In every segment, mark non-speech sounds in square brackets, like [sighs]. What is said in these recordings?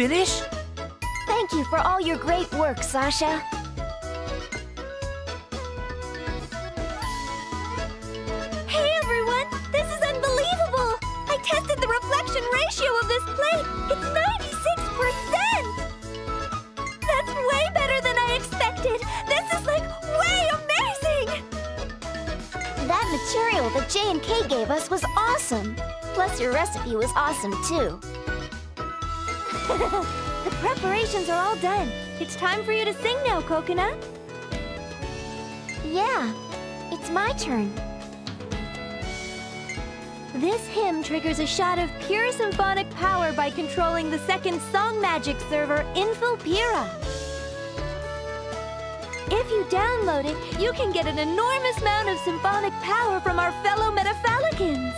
Finished? Thank you for all your great work, Sasha. Hey everyone! This is unbelievable! I tested the reflection ratio of this plate. It's 96%! That's way better than I expected! This is like way amazing! That material that J and K gave us was awesome. Plus your recipe was awesome too. Are all done. It's time for you to sing now, Coconut. Yeah, it's my turn. This hymn triggers a shot of pure symphonic power by controlling the second song magic server, Infel Phira. If you download it, you can get an enormous amount of symphonic power from our fellow Metafalicans.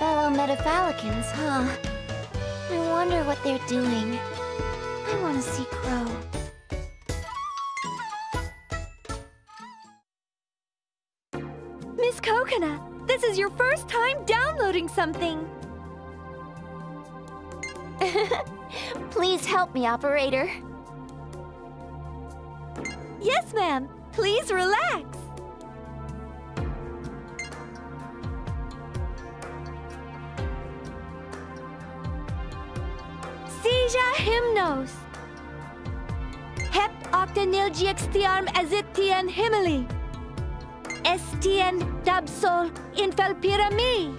Fellow Metafalicans, huh? I wonder what they're doing. I want to see Crow. Miss Coconut, this is your first time downloading something. [laughs] Please help me, operator. Yes, ma'am. Please relax. Sija hymnos. Hep octanilgiextiarm azitian himeli. Estien dabsol infalpirami.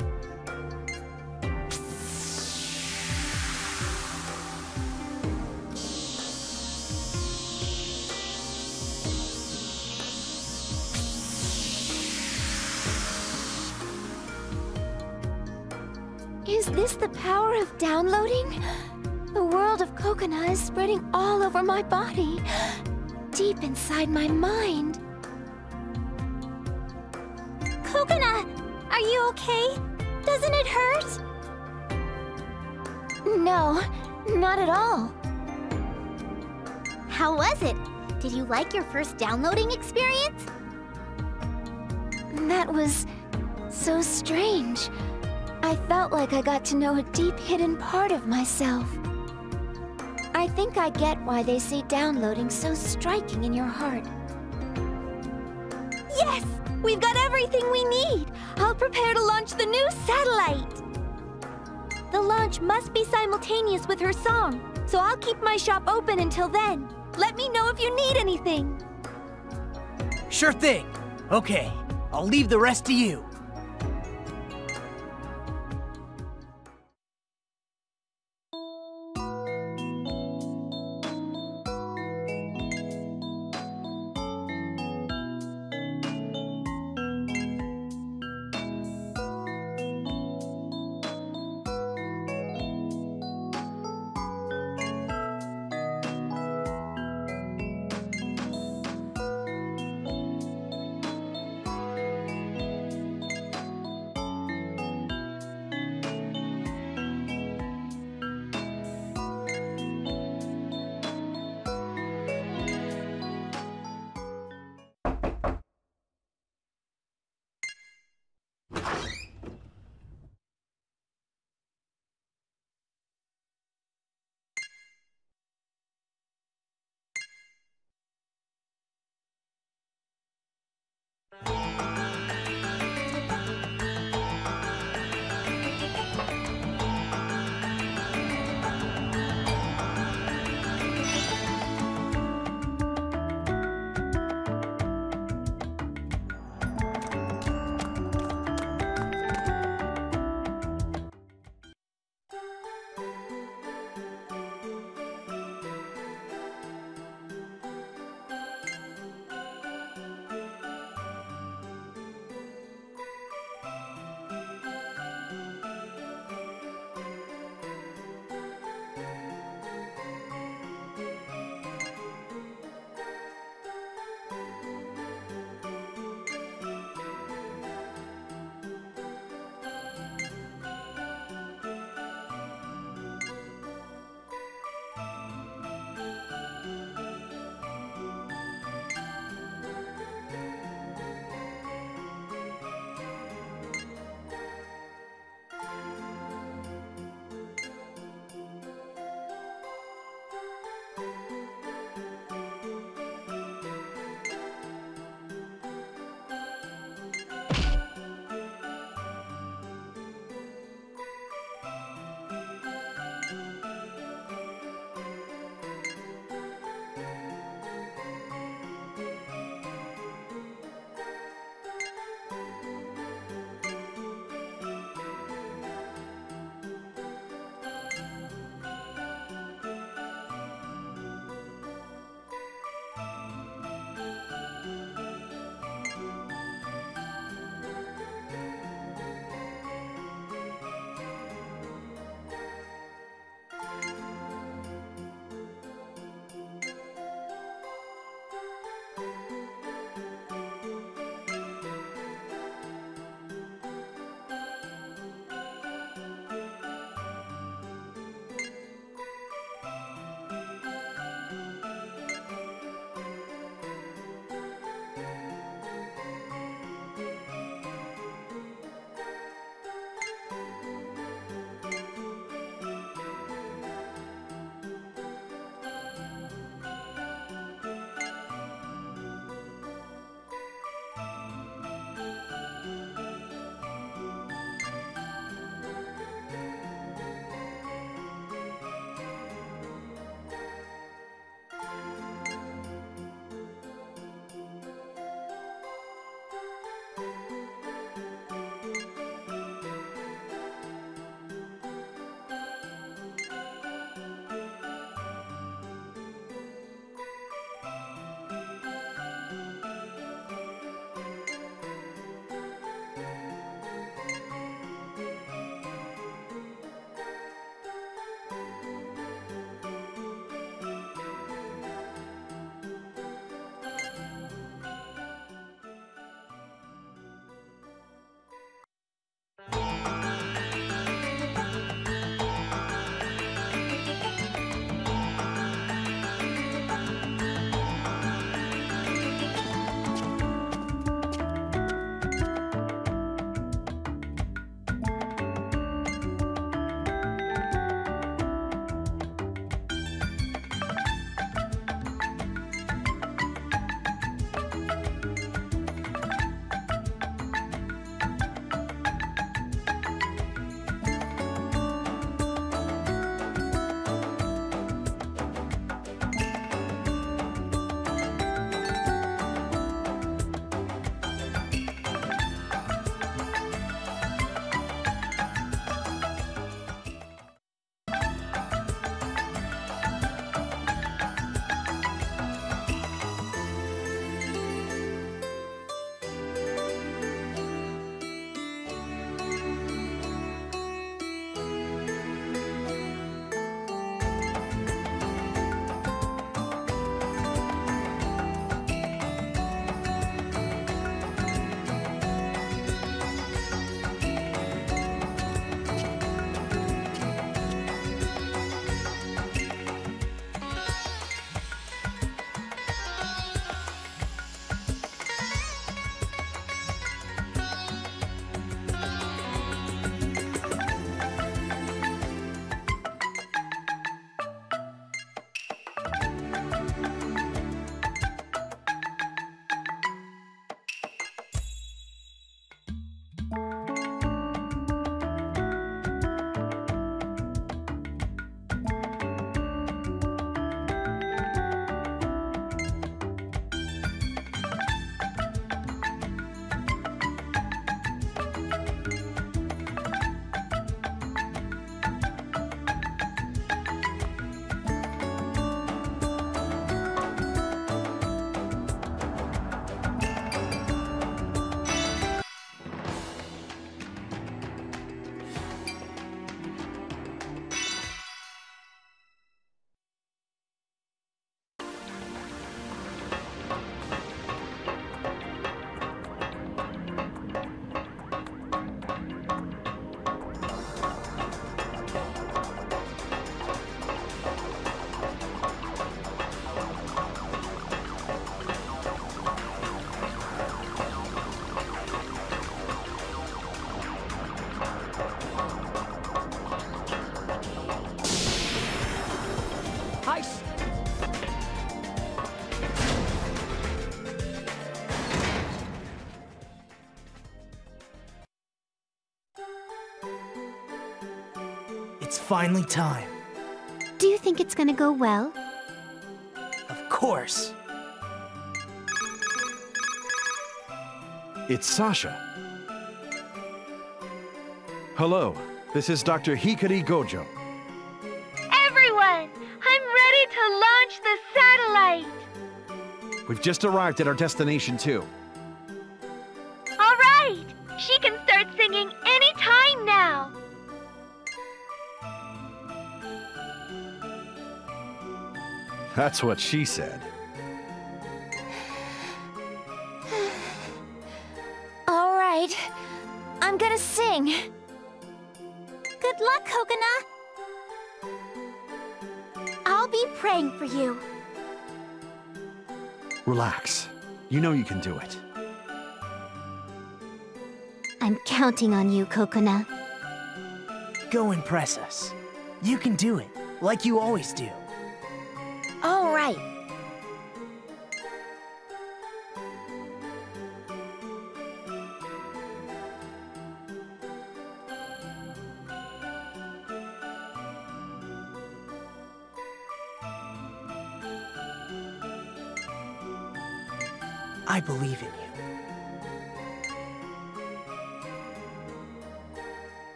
Is this the power of downloading? The world of Coconut is spreading all over my body, deep inside my mind. Coconut, are you okay? Doesn't it hurt? No, not at all. How was it? Did you like your first downloading experience? That was so strange. I felt like I got to know a deep hidden part of myself. I think I get why they say downloading so striking in your heart. Yes! We've got everything we need! I'll prepare to launch the new satellite! The launch must be simultaneous with her song, so I'll keep my shop open until then. Let me know if you need anything. Sure thing. Okay, I'll leave the rest to you. Finally time. Do you think it's gonna go well? Of course. It's Sasha. Hello, this is Dr. Hikari Gojo. Everyone, I'm ready to launch the satellite. We've just arrived at our destination too. That's what she said. All right. I'm gonna sing. Good luck, Kokona! I'll be praying for you. Relax. You know you can do it. I'm counting on you, Kokona. Go impress us. You can do it, like you always do.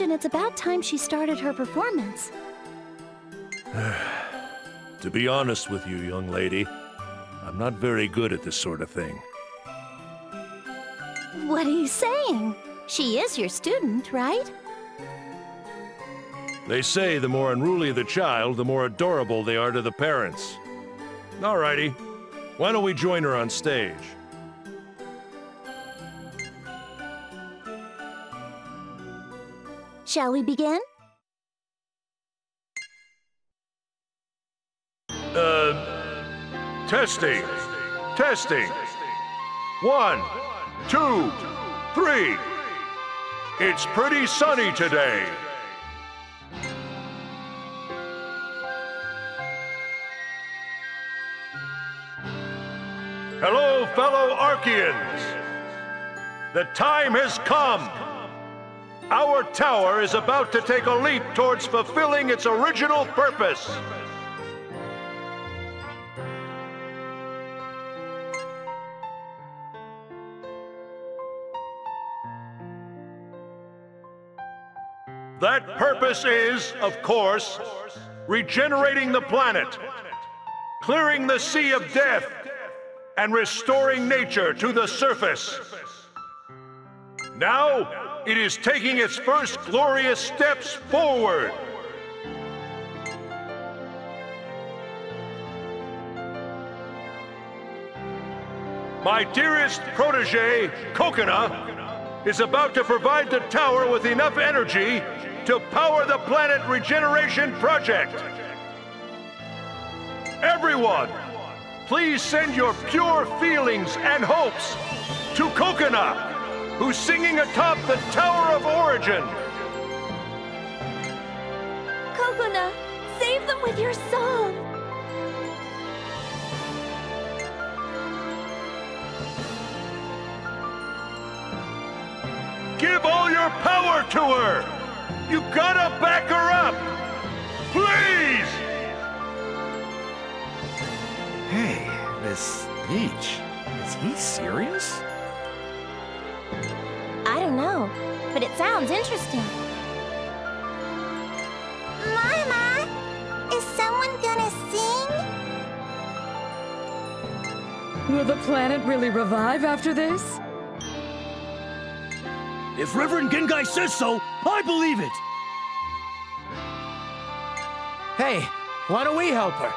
Imagine it's about time she started her performance. [sighs] To be honest with you, young lady, I'm not very good at this sort of thing. What are you saying? She is your student, right? They say the more unruly the child, the more adorable they are to the parents. Alrighty, why don't we join her on stage? Shall we begin? Uh, testing. Testing. One, two, three. It's pretty sunny today. Hello, fellow Archeans. The time has come. Our tower is about to take a leap towards fulfilling its original purpose. That purpose is, of course, regenerating the planet, clearing the sea of death, and restoring nature to the surface. Now, it is taking its first glorious steps forward. My dearest protege, Kokona, is about to provide the tower with enough energy to power the Planet Regeneration Project. Everyone, please send your pure feelings and hopes to Kokona, who's singing atop the Tower of Origin. Kokona, save them with your song. Give all your power to her! You gotta back her up! Please! Hey, this Peach, is he serious? I know, but it sounds interesting. Mama, is someone gonna sing? Will the planet really revive after this? If Reverend Gengai says so, I believe it! Hey, why don't we help her?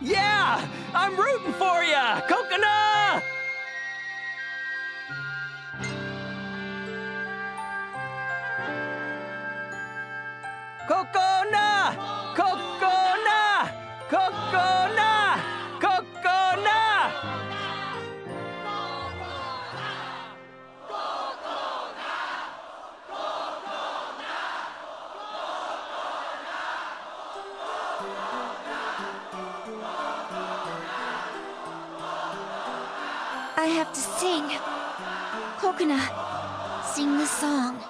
Yeah! I'm rooting for ya! Kokona! Kokona! Kokona! Kokona! Kokona! I have to sing. Coconut, sing the song.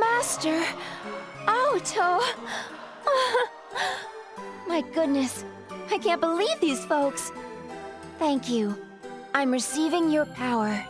Master Aoto. [laughs] My goodness, I can't believe these folks. Thank you. I'm receiving your power.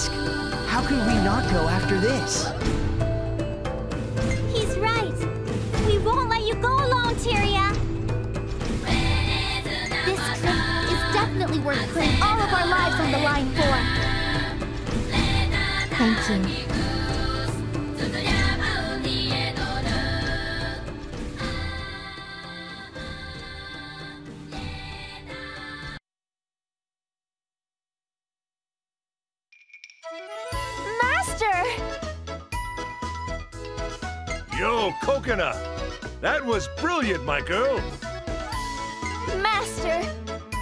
Ask? How could we not go after this? He's right. We won't let you go alone, Tyria. This trip is definitely worth putting all of our lives on the line for. Thank you. Brilliant, my girl! Master!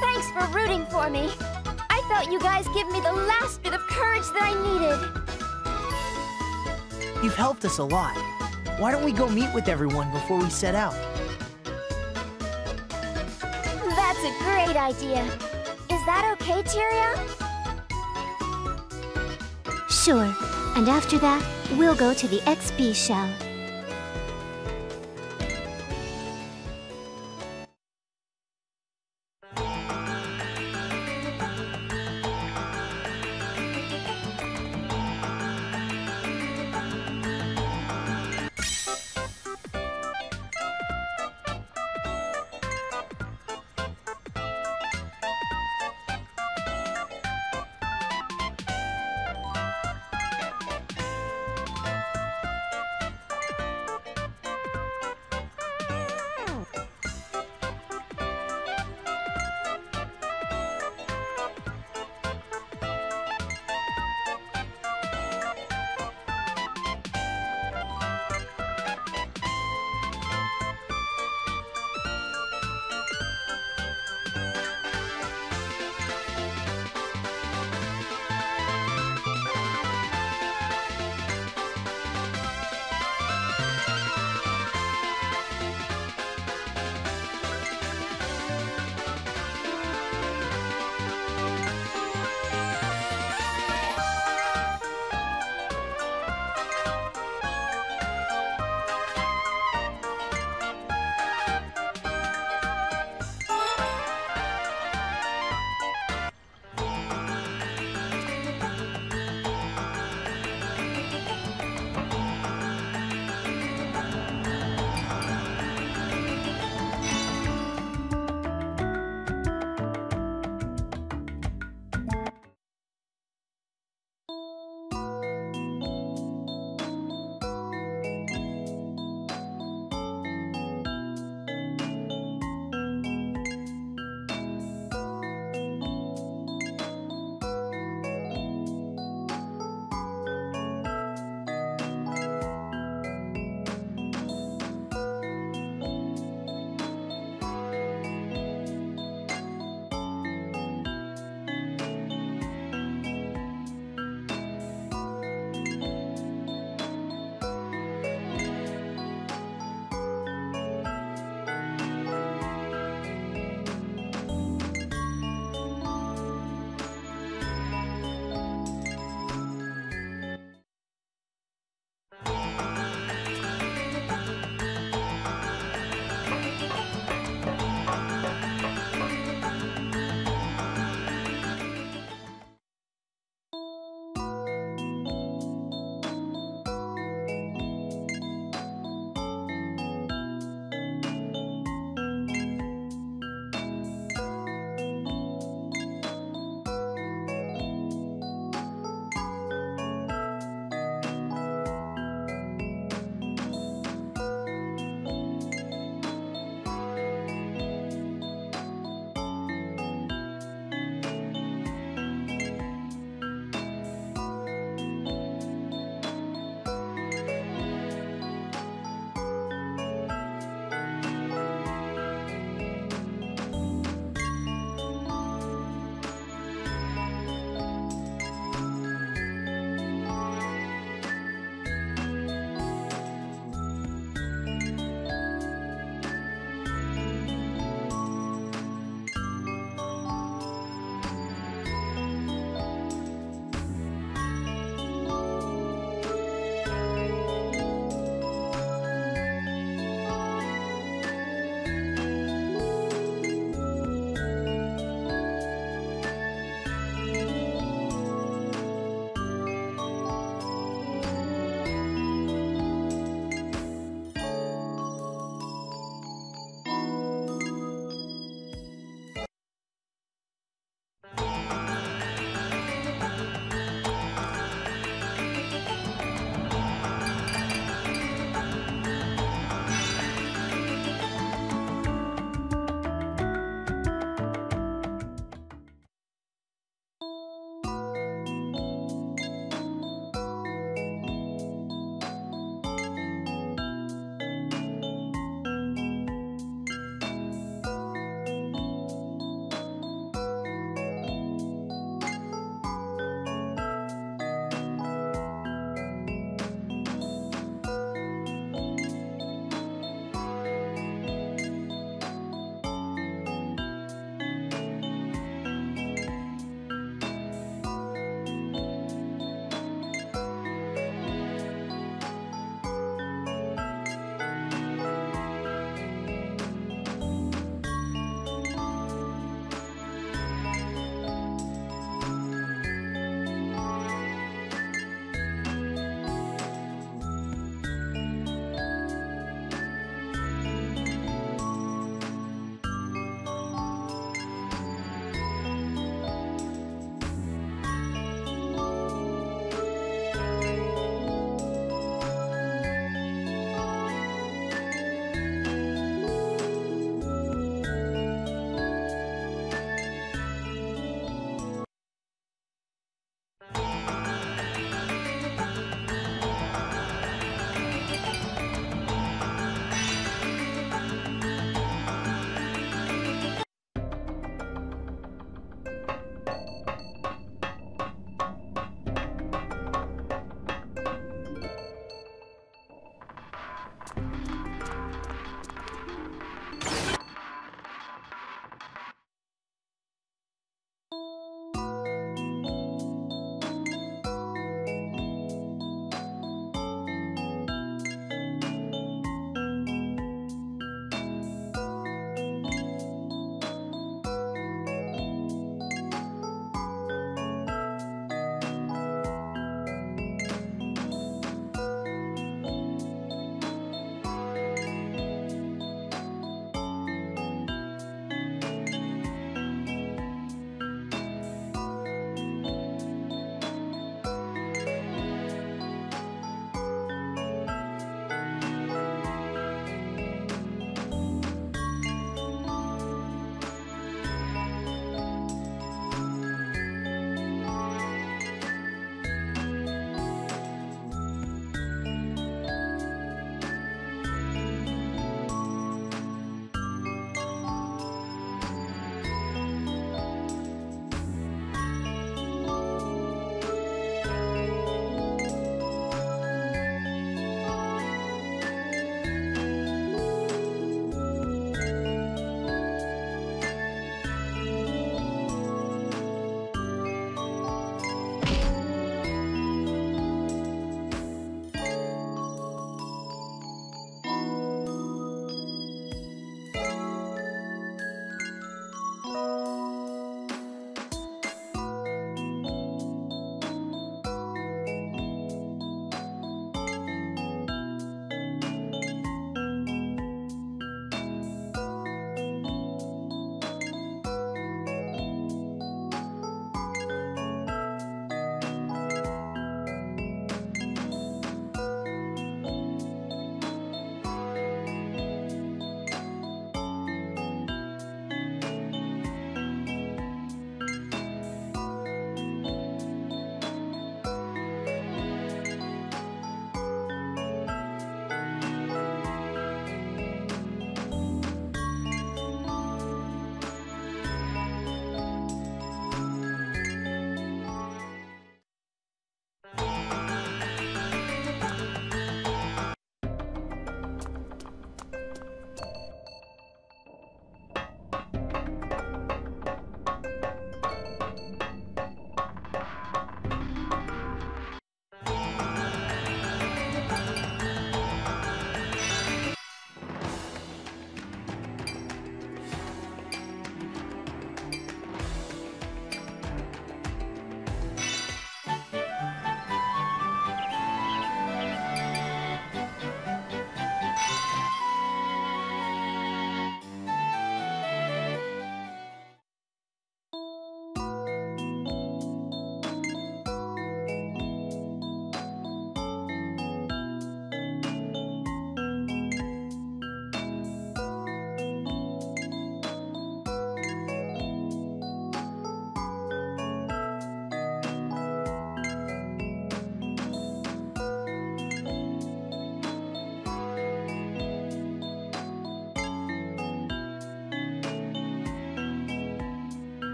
Thanks for rooting for me. I felt you guys give me the last bit of courage that I needed. You've helped us a lot. Why don't we go meet with everyone before we set out? That's a great idea. Is that okay, Tyria? Sure. And after that, we'll go to the XP shell.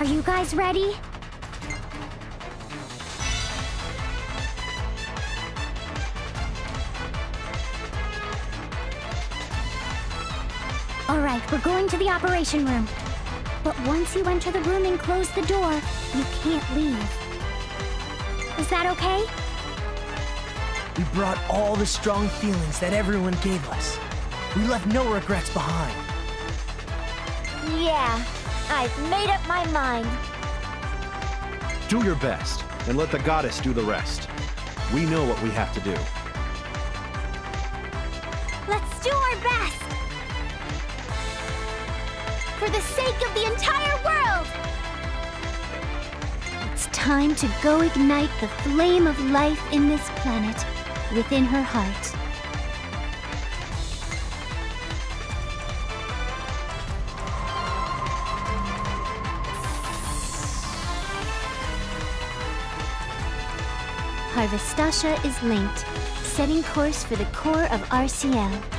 Are you guys ready? Alright, we're going to the operation room. But once you enter the room and close the door, you can't leave. Is that okay? We brought all the strong feelings that everyone gave us. We left no regrets behind. Yeah, I've made up my mind. Do your best, and let the goddess do the rest. We know what we have to do. Let's do our best! For the sake of the entire world! It's time to go ignite the flame of life in this planet within her heart. Harvestasha is linked, setting course for the core of Ar Ciel.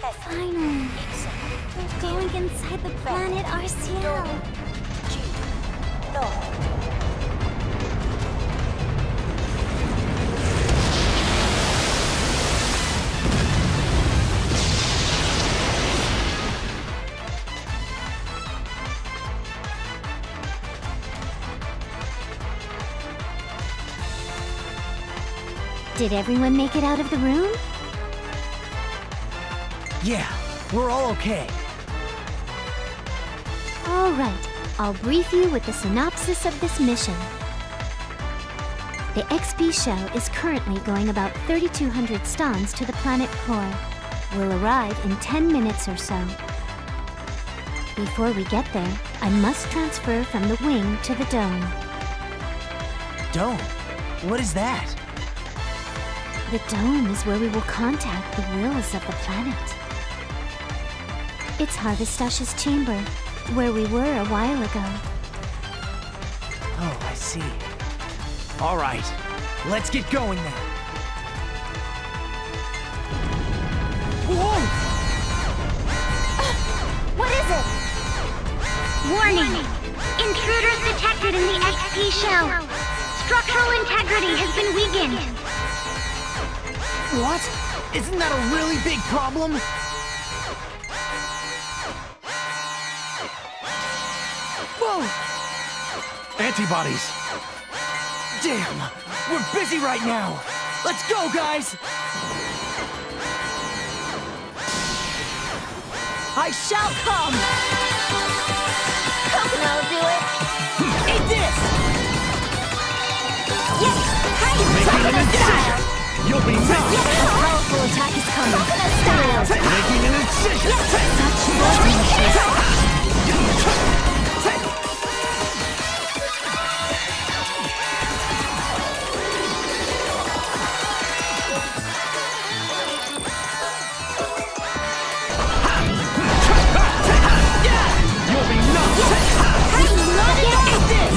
Finally, we're going inside the planet Ar Ciel. No. Did everyone make it out of the room? Yeah, we're all okay. All right, I'll brief you with the synopsis of this mission. The XP shell is currently going about 3,200 stans to the planet core. We'll arrive in 10 minutes or so. Before we get there, I must transfer from the wing to the dome. Dome? What is that? The dome is where we will contact the wills of the planet. It's Harvestasha's chamber, where we were a while ago. Oh, I see. All right, let's get going then. Whoa! [gasps] What is it? Warning! Intruders detected in the XP shell. Structural integrity has been weakened. What? Isn't that a really big problem? Antibodies! Damn! We're busy right now! Let's go, guys! I shall come! Cocona will do it. Hmm, eat this! Yes! An Cocona style! You'll be knocked! A powerful attack is coming. Cocona style! Making an incision! You'll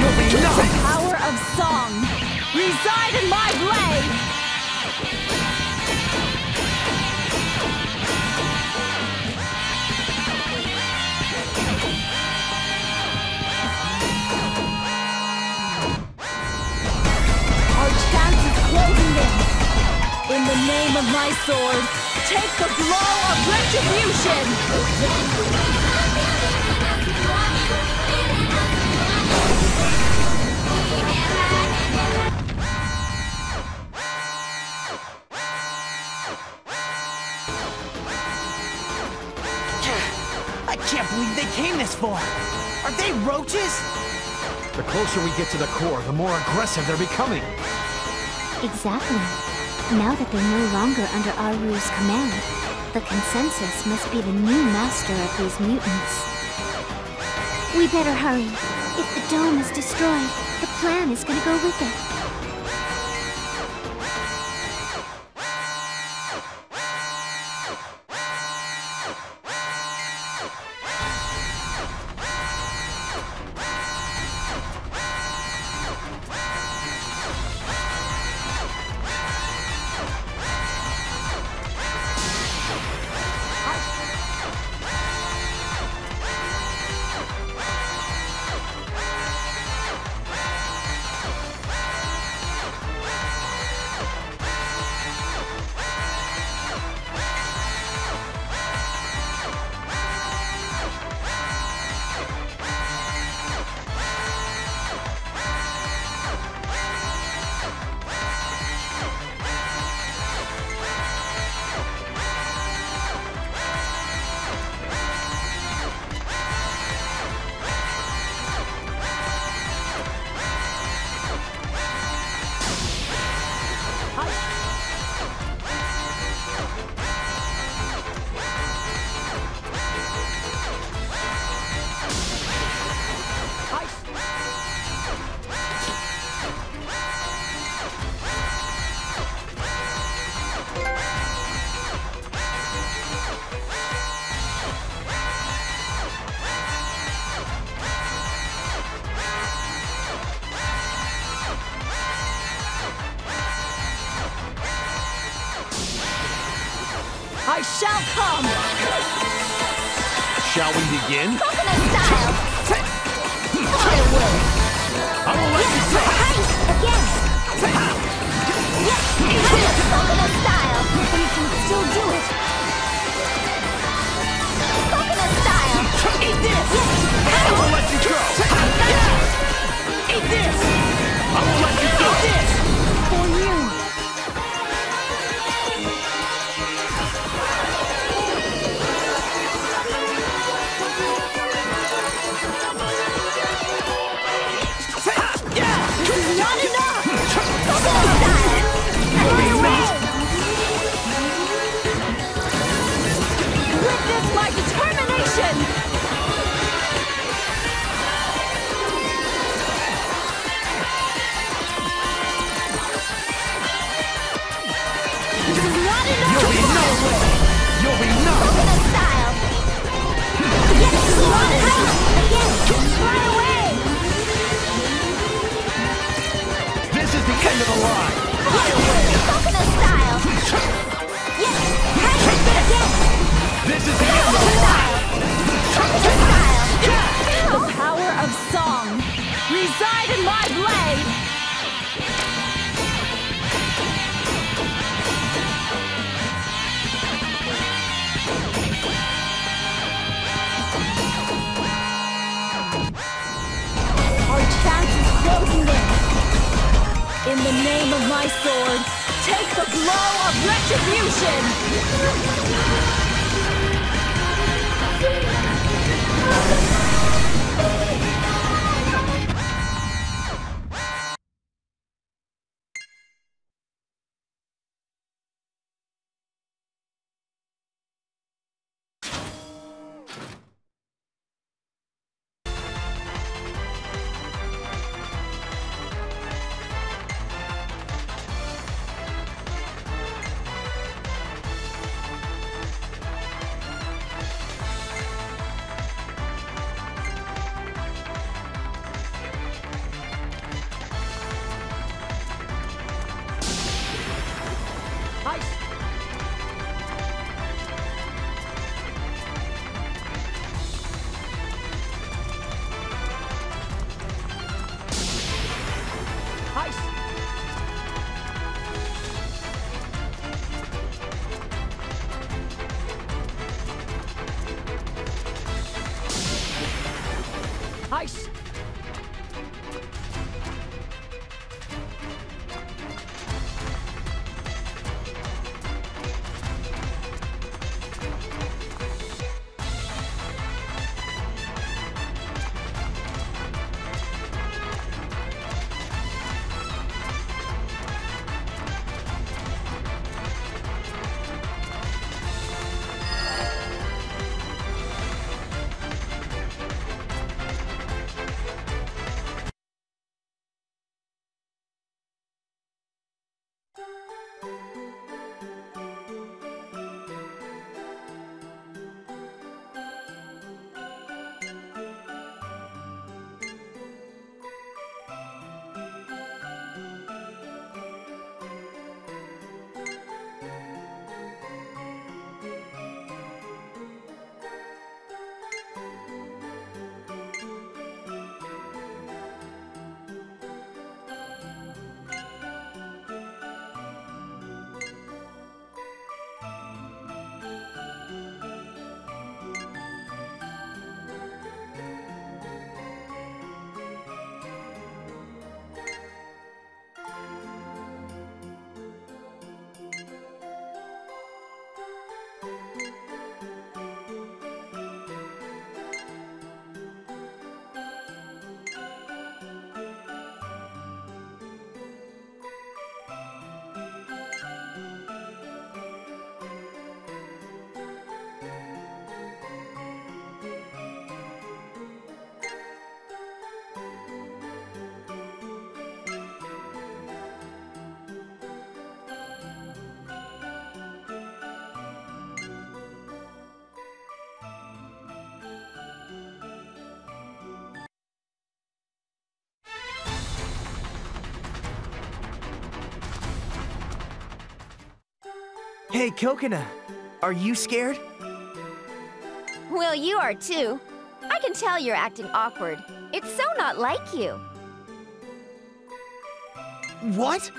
You'll be knocked! Power of song. Reside in my In the name of my sword, take the blow of retribution. I can't believe they came this far! Are they roaches? The closer we get to the core, the more aggressive they're becoming. Exactly. Now that they're no longer under Aru's command, the consensus must be the new master of these mutants. We better hurry. If the dome is destroyed, the plan is gonna go with it. Hey, Cocona. Are you scared? Well, you are too. I can tell you're acting awkward. It's so not like you. What?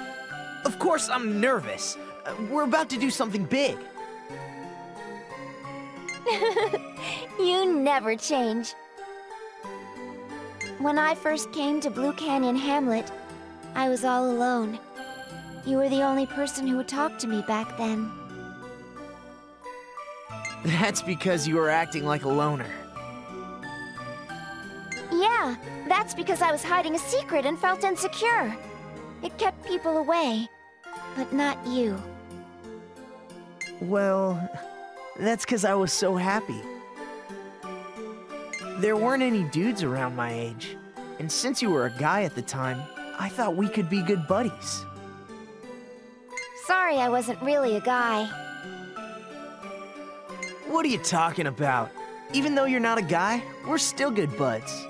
Of course I'm nervous. Uh, We're about to do something big. [laughs] You never change. When I first came to Blue Canyon Hamlet, I was all alone. You were the only person who would talk to me back then. That's because you were acting like a loner. Yeah, that's because I was hiding a secret and felt insecure. It kept people away, but not you. Well, that's because I was so happy. There weren't any dudes around my age. And since you were a guy at the time, I thought we could be good buddies. Sorry I wasn't really a guy. What are you talking about? Even though you're not a guy, we're still good buds.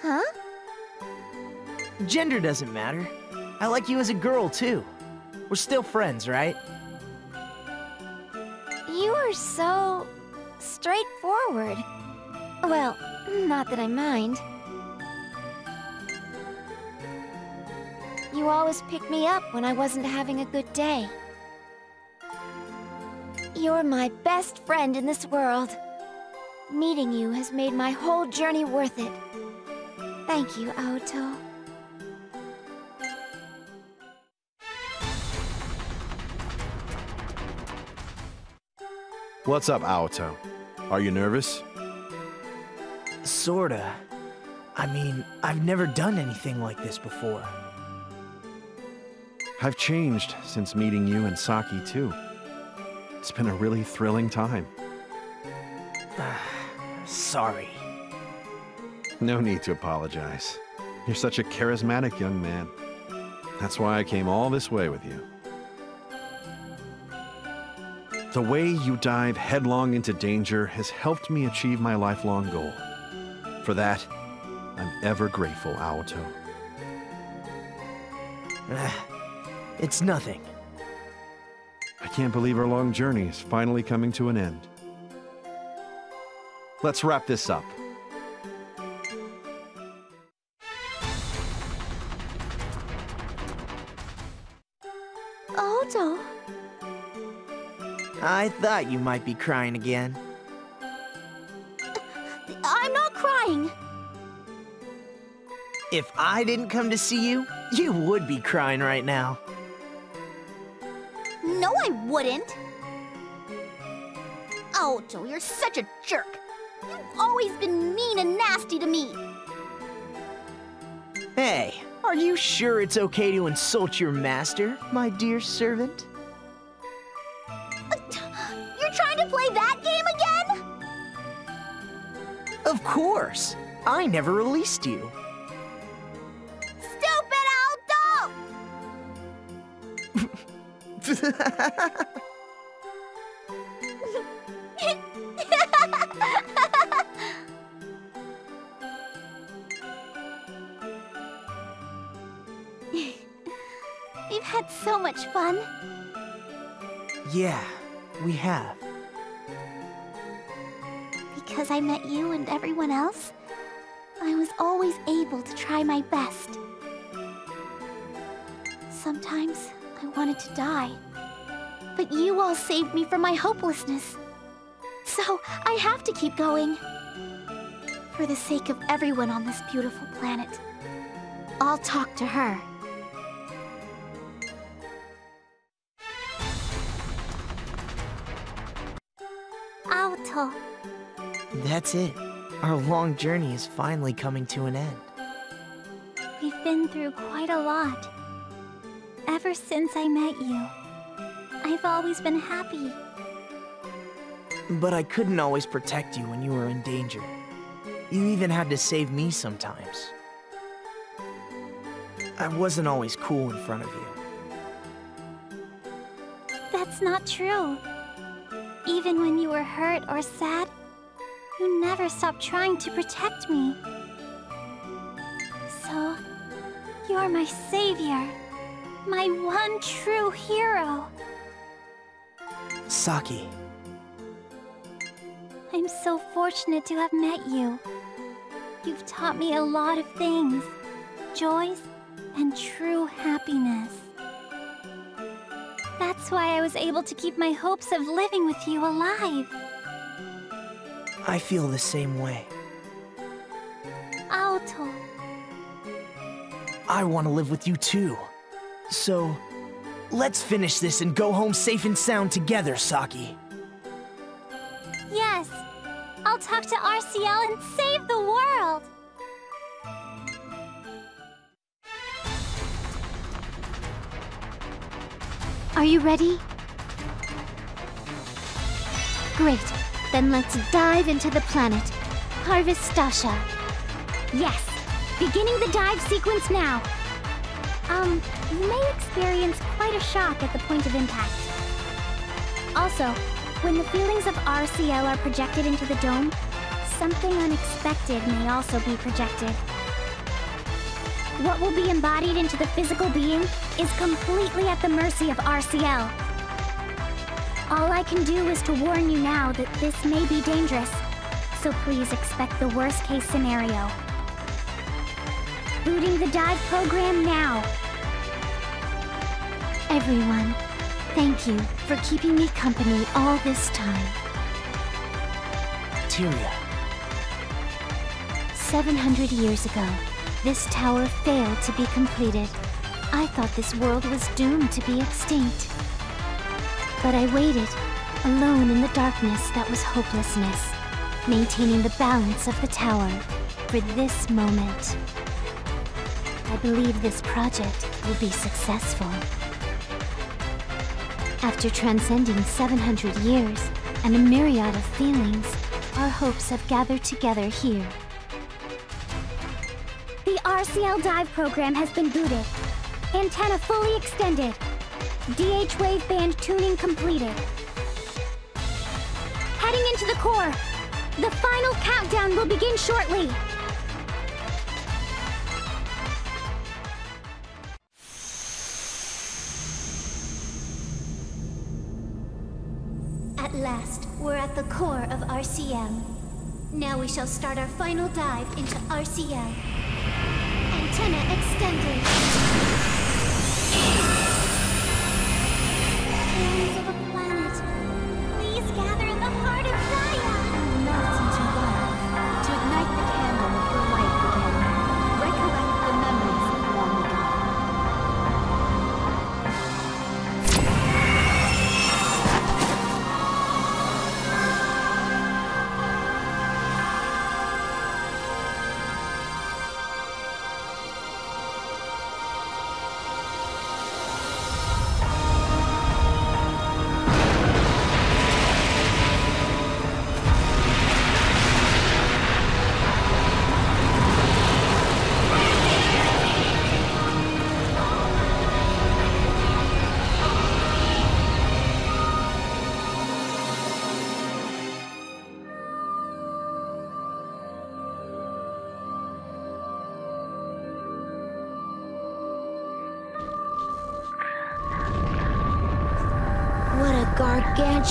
Huh? Gender doesn't matter. I like you as a girl, too. We're still friends, right? You are so straightforward. Well, not that I mind. You always pick me up when I wasn't having a good day. You're my best friend in this world. Meeting you has made my whole journey worth it. Thank you, Aoto. What's up, Aoto? Are you nervous? Sorta. I mean, I've never done anything like this before. I've changed since meeting you and Saki, too. It's been a really thrilling time. [sighs] Sorry. No need to apologize. You're such a charismatic young man. That's why I came all this way with you. The way you dive headlong into danger has helped me achieve my lifelong goal. For that, I'm ever grateful, Aoto. [sighs] It's nothing. I can't believe our long journey is finally coming to an end. Let's wrap this up. Aoto? I thought you might be crying again. I'm not crying. If I didn't come to see you, you would be crying right now. Wouldn't. Oh, Aoto, you're such a jerk. You've always been mean and nasty to me. Hey, are you sure it's okay to insult your master, my dear servant? You're trying to play that game again? Of course. I never released you. [laughs] We've had so much fun. yeah, we have. Because I met you and everyone else, I was always able to try my best. Sometimes I wanted to die, but you all saved me from my hopelessness. So I have to keep going. For the sake of everyone on this beautiful planet, I'll talk to her. Aoto. That's it. Our long journey is finally coming to an end. We've been through quite a lot. Ever since I met you, I've always been happy. But I couldn't always protect you when you were in danger. You even had to save me sometimes. I wasn't always cool in front of you. That's not true. Even when you were hurt or sad, you never stopped trying to protect me. So, you're my savior. My one true hero. Saki, I'm so fortunate to have met you. You've taught me a lot of things. Joys and true happiness. That's why I was able to keep my hopes of living with you alive. I feel the same way. Aoto, I want to live with you too. So, let's finish this and go home safe and sound together, Saki. yes. I'll talk to Ar Ciel and save the world. Are you ready? Great. Then let's dive into the planet. Harvestasha. Yes. Beginning the dive sequence now. Um, you may experience quite a shock at the point of impact. Also, when the feelings of Ar Ciel are projected into the dome, something unexpected may also be projected. What will be embodied into the physical being is completely at the mercy of Ar Ciel. All I can do is to warn you now that this may be dangerous, so please expect the worst case scenario. Booting the dive program now. Everyone, thank you for keeping me company all this time. Tyria, 700 years ago, this tower failed to be completed. I thought this world was doomed to be extinct. But I waited, alone in the darkness that was hopelessness, maintaining the balance of the tower for this moment. I believe this project will be successful. After transcending 700 years and a myriad of feelings, our hopes have gathered together here. The Ar Ciel dive program has been booted. Antenna fully extended. DH waveband tuning completed. Heading into the core. The final countdown will begin shortly. The core of Ar Ciel. Now we shall start our final dive into Ar Ciel. Antenna extended.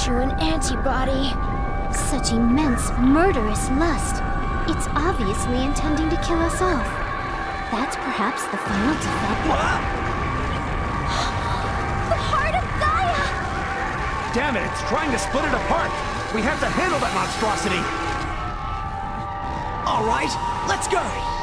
Gargantuan antibody. Such immense, murderous lust. It's obviously intending to kill us off. That's perhaps the final defect. [gasps] The heart of Gaia! Damn it, it's trying to split it apart! We have to handle that monstrosity! all right, let's go.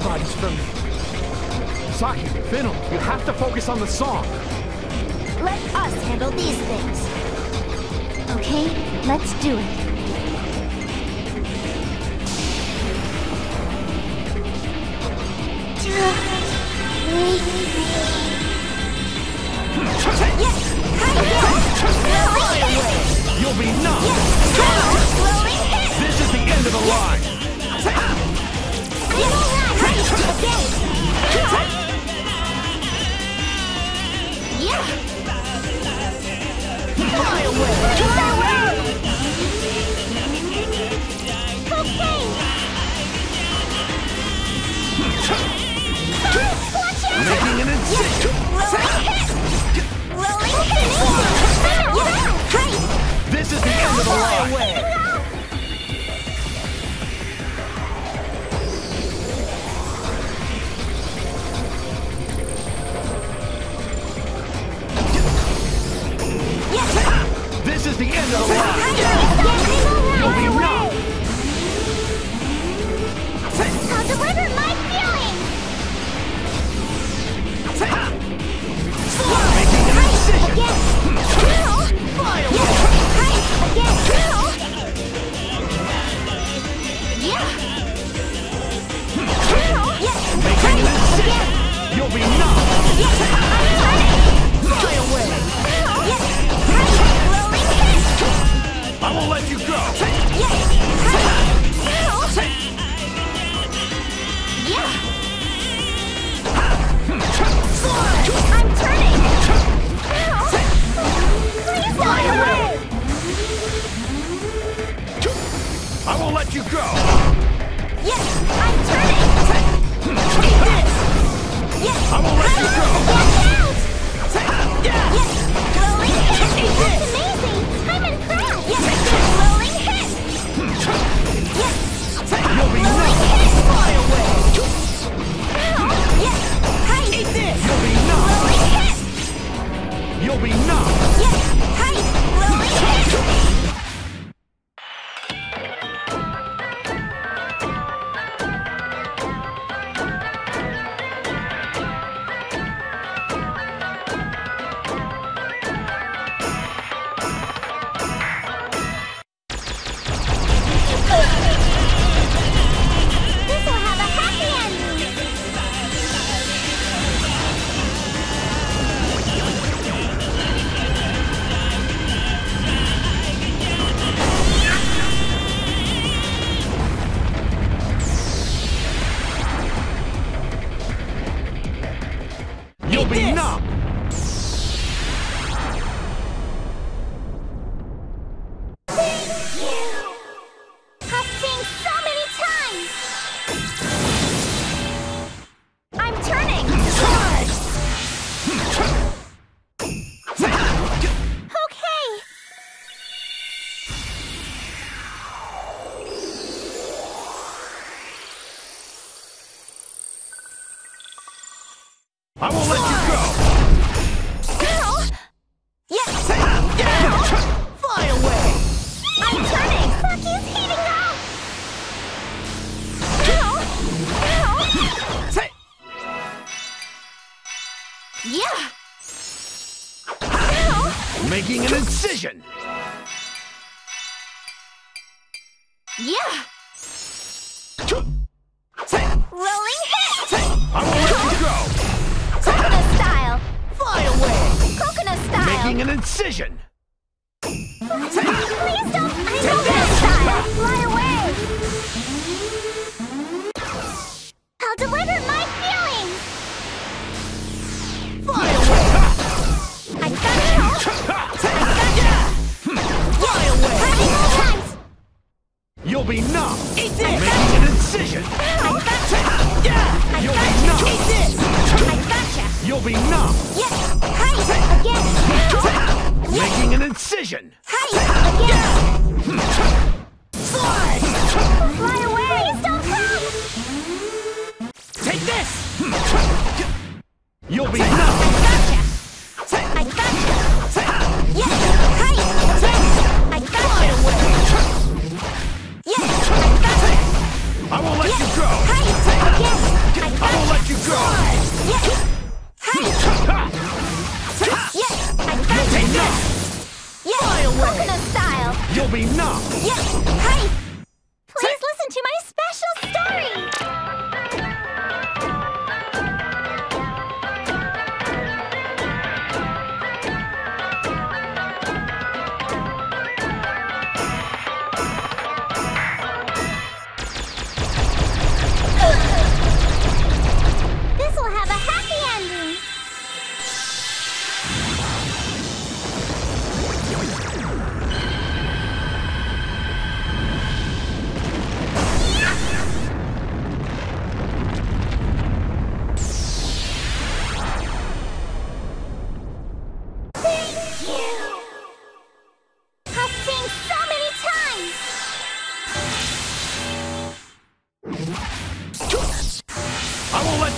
Antibodies from you. Saki, Finnel, you have to focus on the song. Let us handle these things. Okay, let's do it. You'll be numb! This is the end of the line! Incision! This is the end of the line! The end of the line! You'll be numb! I'll deliver my feelings! Making an incision! Making an incision! You'll be! I won't let you go! Yes. I'm turning! Please fly away! I won't let you go! Yes, I'm turning! Take this! Yes! I won't let you go! You'll be numb! be this. numb.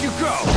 You go!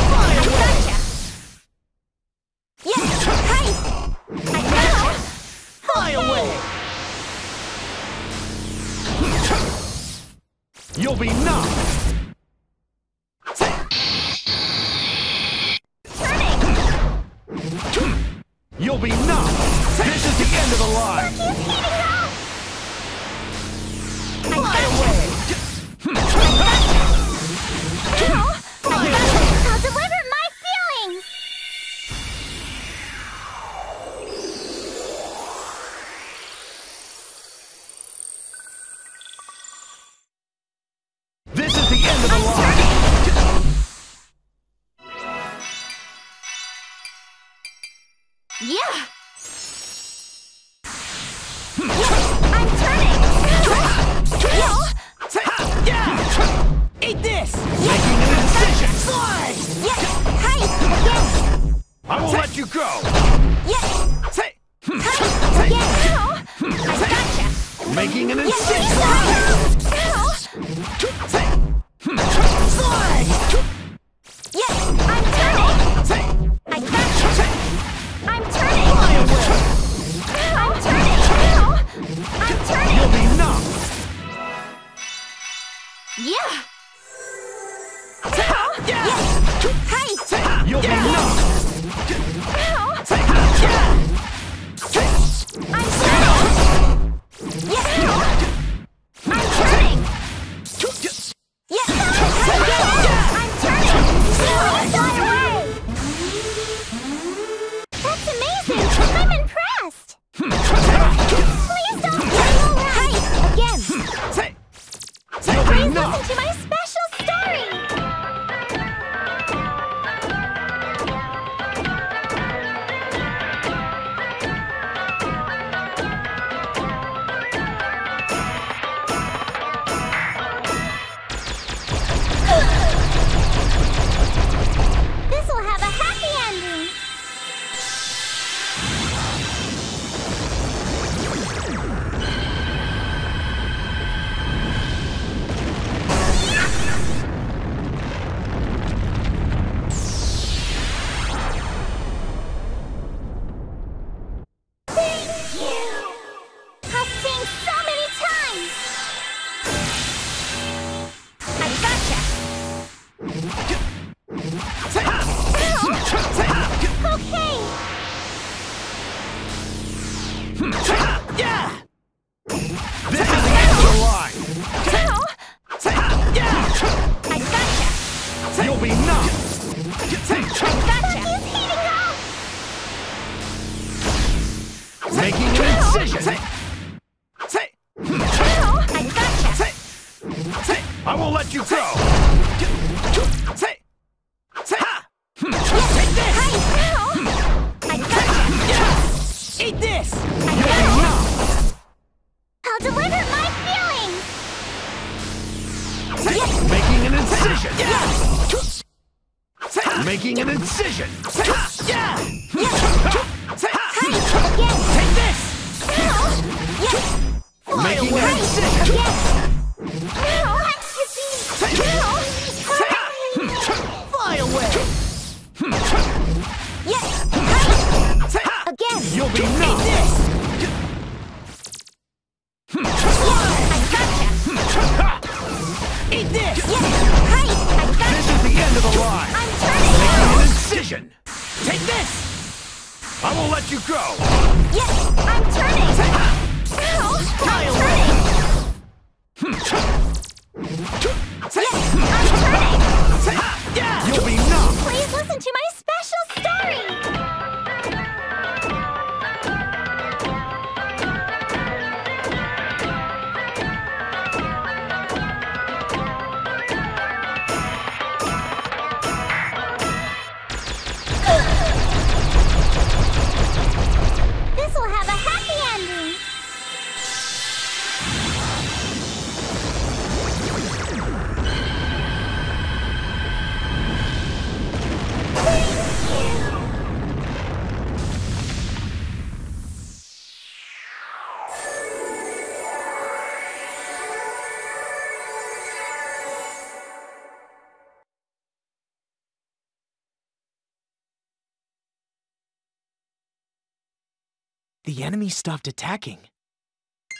The enemy stopped attacking.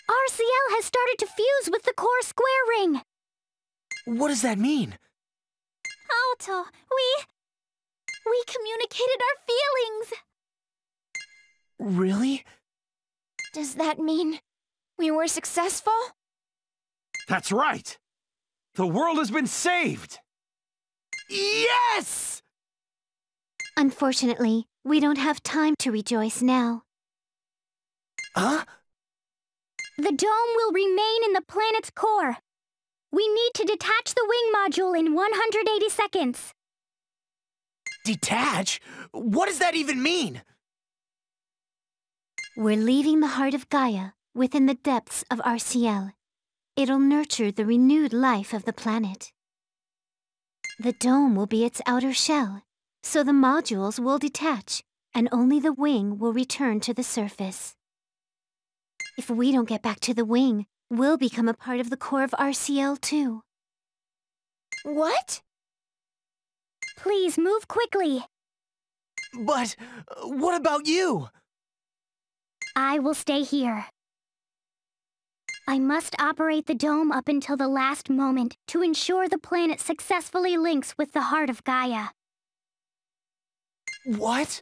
Ar Ciel has started to fuse with the core square ring. What does that mean? Aoto, we... We communicated our feelings! Really? Does that mean we were successful? That's right! The world has been saved! Yes! Unfortunately, we don't have time to rejoice now. Huh? The dome will remain in the planet's core. We need to detach the wing module in 180 seconds. Detach? What does that even mean? We're leaving the heart of Gaia within the depths of Ar Ciel. It'll nurture the renewed life of the planet. The dome will be its outer shell, so the modules will detach, and only the wing will return to the surface. If we don't get back to the wing, we'll become a part of the core of Ar Ciel too. What? Please move quickly. But uh, what about you? I will stay here. I must operate the dome up until the last moment to ensure the planet successfully links with the heart of Gaia. What?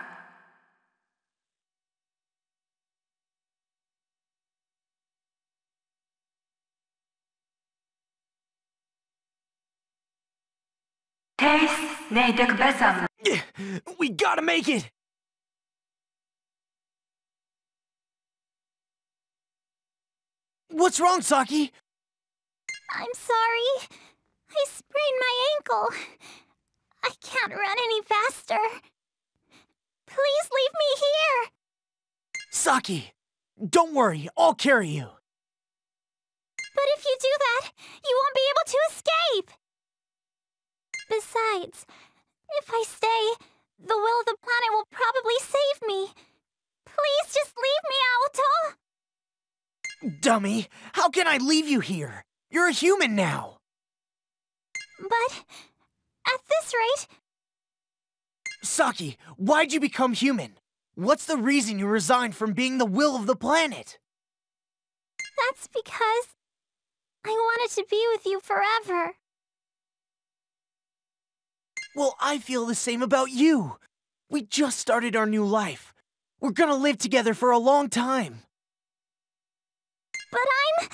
Eh, we gotta make it! What's wrong, Saki? I'm sorry. I sprained my ankle. I can't run any faster. Please leave me here. Saki, don't worry, I'll carry you. But if you do that, you won't be able to escape. Besides, if I stay, the will of the planet will probably save me. Please just leave me, Aoto. Dummy, how can I leave you here? You're a human now. But at this rate, Saki, why'd you become human? What's the reason you resigned from being the will of the planet? That's because I wanted to be with you forever. Well, I feel the same about you. We just started our new life. We're gonna live together for a long time. But I'm...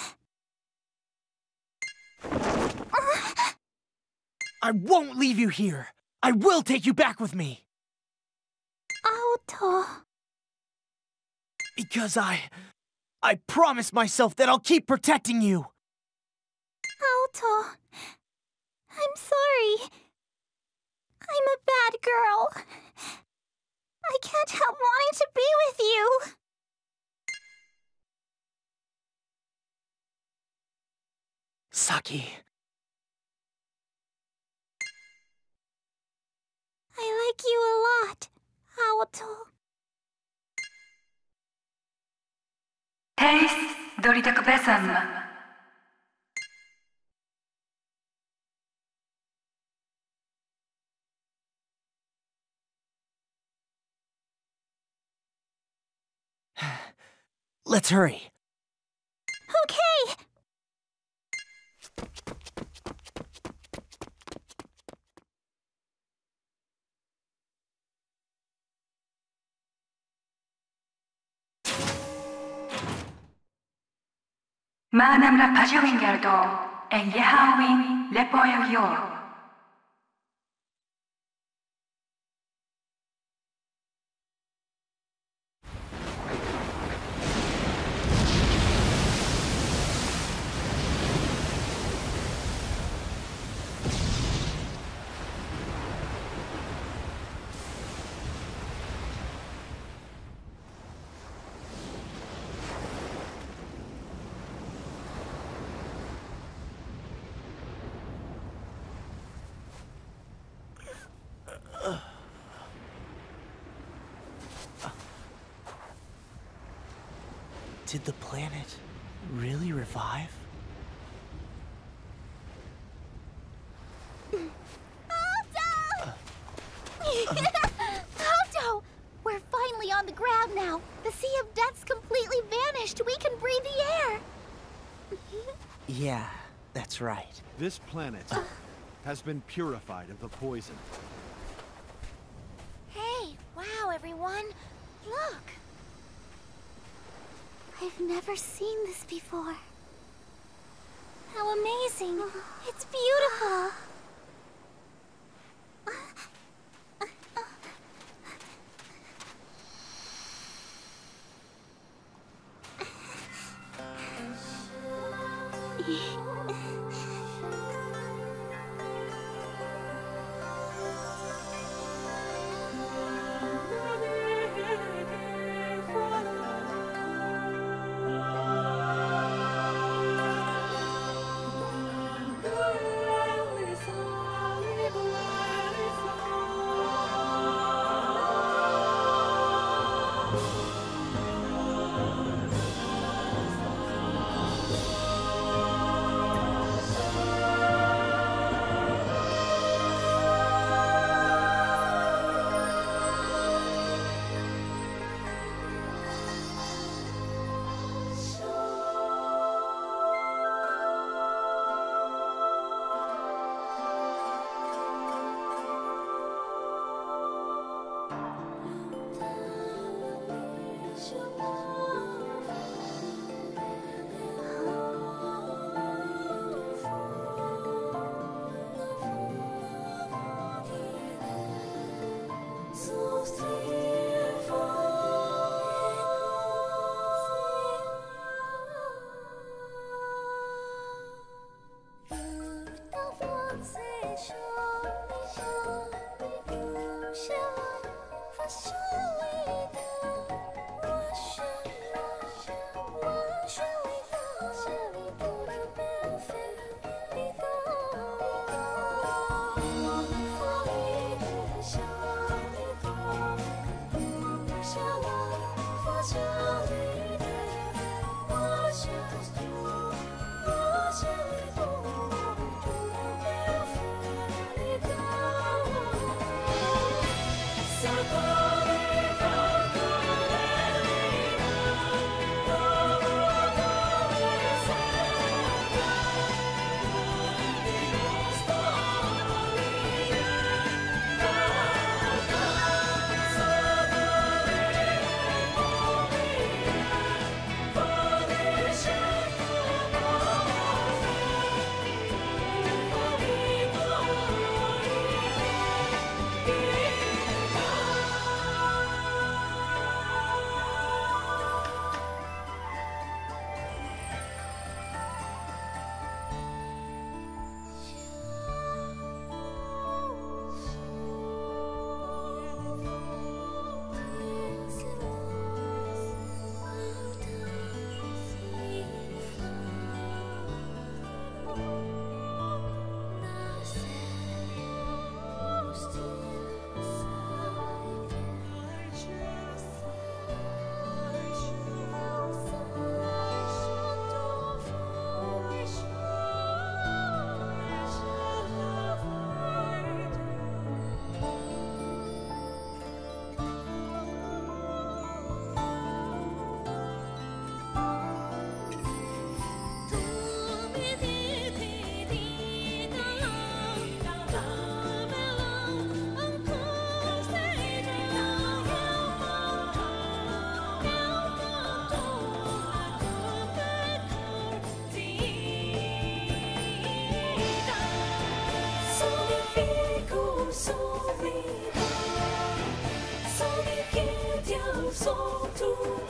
I won't leave you here. I will take you back with me. Aoto... Because I... I promised myself that I'll keep protecting you. Aoto... I'm sorry. I'm a bad girl. I can't help wanting to be with you. Saki, I like you a lot, Aoto. Taste Doritak Besam. [sighs] let's hurry. Okay. Manam la pajuingerdo, en yehawin lepoyo. Did the planet really revive? Hoto! We're finally on the ground now. The Sea of Death's completely vanished. We can breathe the air. Yeah, that's right. This planet has been purified of the poison. Hey, wow, everyone. Look. I've never seen this before. How amazing. Uh-huh. It's beautiful. sont tudo.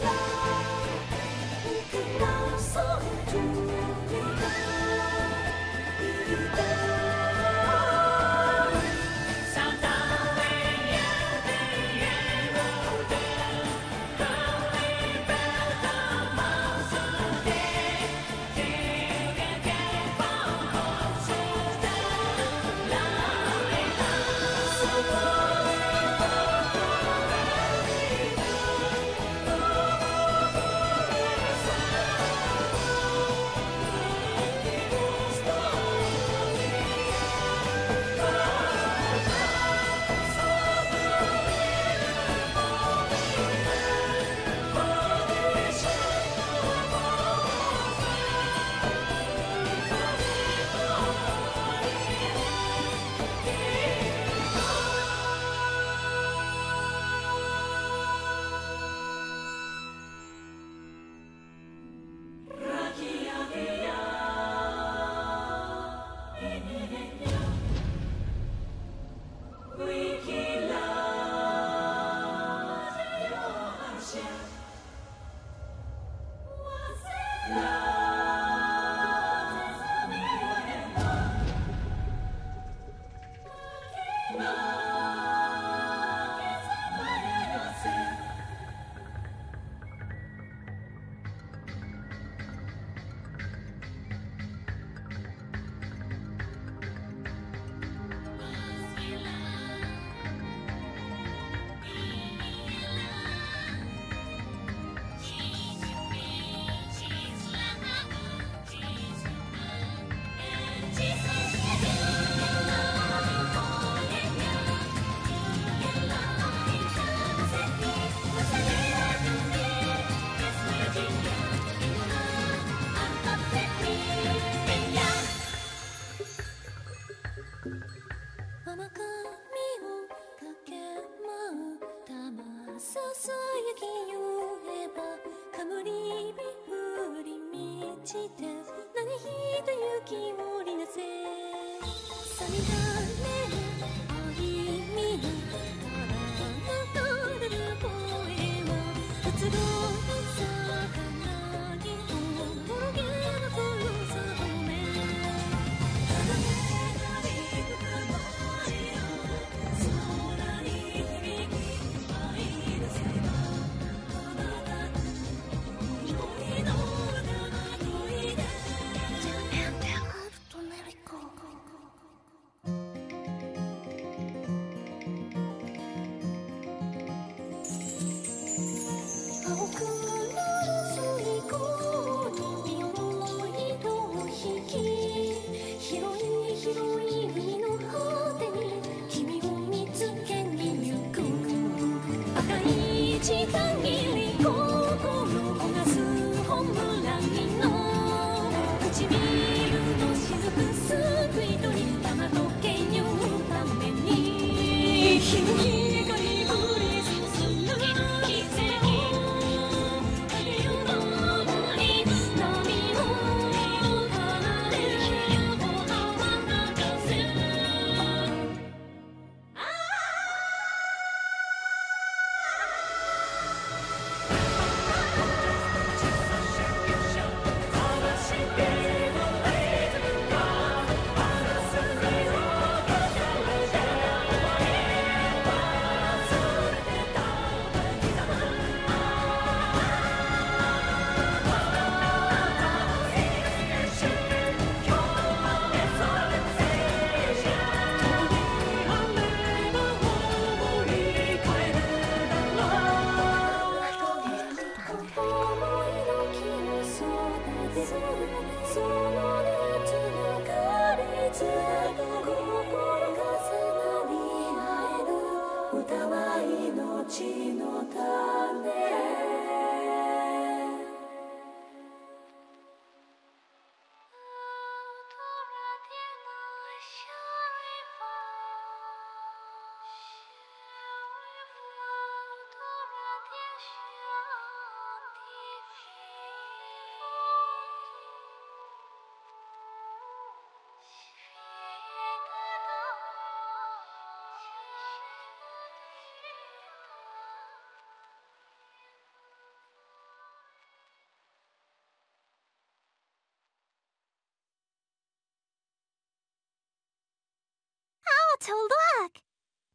Aoto, look!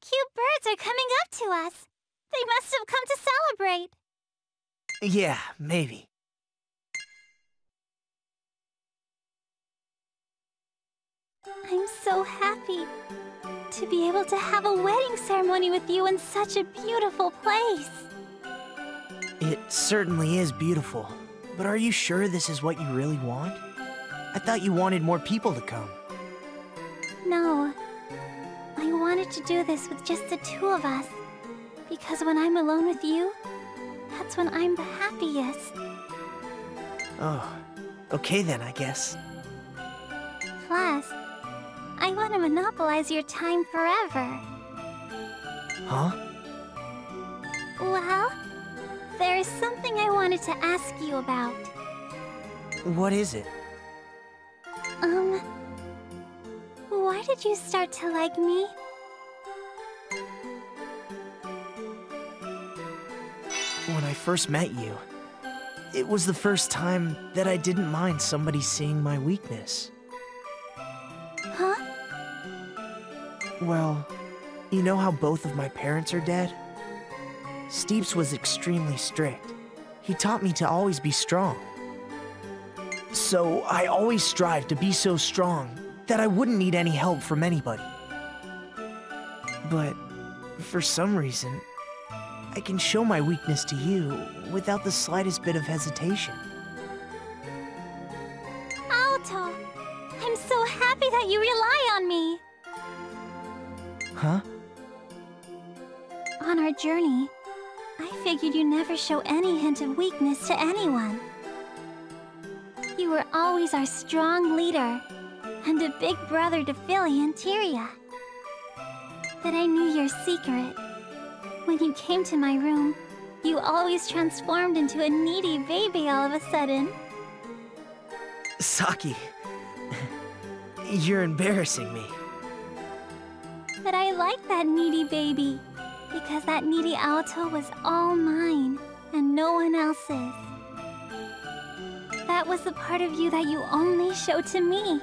Cute birds are coming up to us. They must have come to celebrate. Yeah, maybe. I'm so happy to be able to have a wedding ceremony with you in such a beautiful place. It certainly is beautiful. But are you sure this is what you really want? I thought you wanted more people to come. No. To do this with just the two of us. Because when I'm alone with you, that's when I'm the happiest. Oh, okay then, I guess. Plus, I want to monopolize your time forever. Huh? Well, there is something I wanted to ask you about. What is it? Um, why did you start to like me? First met you, it was the first time that I didn't mind somebody seeing my weakness. Huh? Well, you know how both of my parents are dead? Steeps was extremely strict. He taught me to always be strong. So I always strived to be so strong that I wouldn't need any help from anybody. But for some reason, I can show my weakness to you without the slightest bit of hesitation. Aoto, I'm so happy that you rely on me. Huh? On our journey, I figured you never show any hint of weakness to anyone. You were always our strong leader, and a big brother to Philly and Tyria. But I knew your secret. When you came to my room, you always transformed into a needy baby all of a sudden. Saki, you're embarrassing me. But I like that needy baby. Because that needy Aoto was all mine, and no one else's. That was the part of you that you only showed to me.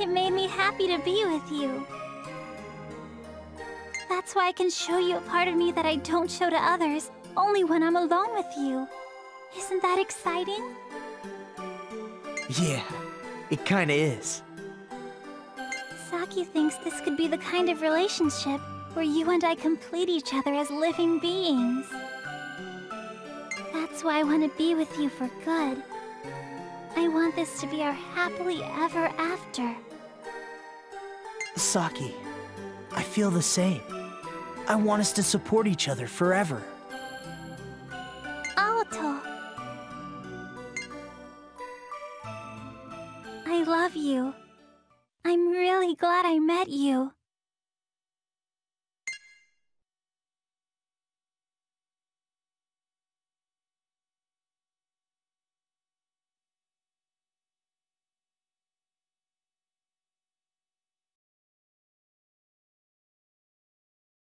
It made me happy to be with you. That's why I can show you a part of me that I don't show to others, only when I'm alone with you. Isn't that exciting? Yeah, it kinda is. Saki thinks this could be the kind of relationship where you and I complete each other as living beings. That's why I want to be with you for good. I want this to be our happily ever after. Saki, I feel the same. I want us to support each other forever. Aoto. I love you. I'm really glad I met you.